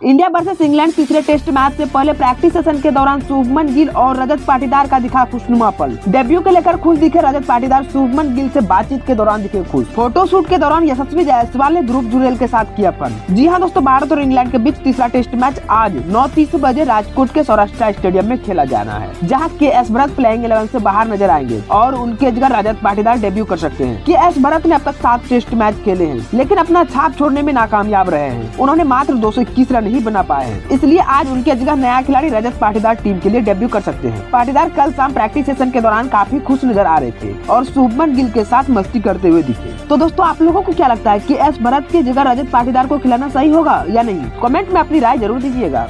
India versus England तीसरे test match से पहले प्रैक्टिस सेशन के दौरान शुभमन गिल और रजत पाटीदार का दिखा खुशनुमा पल। डेब्यू के लेकर खुश दिखे रजत पाटीदार शुभमन गिल से बातचीत के दौरान दिखे खुश। फ़ोटो शूट के दौरान यशस्वी जायसवाल ने ध्रुव जुरेल के साथ किया फन जी हाँ दोस्तों, भारत और इंग्लैंड के बीच तीसरा टेस्ट मैच आज नौ तीस बजे राजकोट के सौराष्ट्र स्टेडियम में खेला जाना है, जहाँ के एस भरत प्लेइंग इलेवन ऐसी बाहर नज़र आएँगे और उनके जगह रजत पाटीदार डेब्यू कर सकते हैं। के एस भरत ने अब तक सात टेस्ट मैच खेले हैं, लेकिन अपना छाप छोड़ने में नाकामयाब रहे हैं। उन्होंने मात्र दो रन ही बना पाए हैं। इसलिए आज उनके जगह नया खिलाड़ी रजत पाटीदार टीम के लिए डेब्यू कर सकते हैं। पाटीदार कल शाम प्रैक्टिस सेशन के दौरान काफ़ी खुश नज़र आ रहे थे और शुभमन गिल के साथ मस्ती करते हुए दिखे। तो दोस्तों, आप लोगों को क्या लगता है की एस भरत की जगह रजत पाटीदार को खिलाना सही होगा या नहीं? कॉमेंट में अपनी राय ज़रूर दीजिएगा।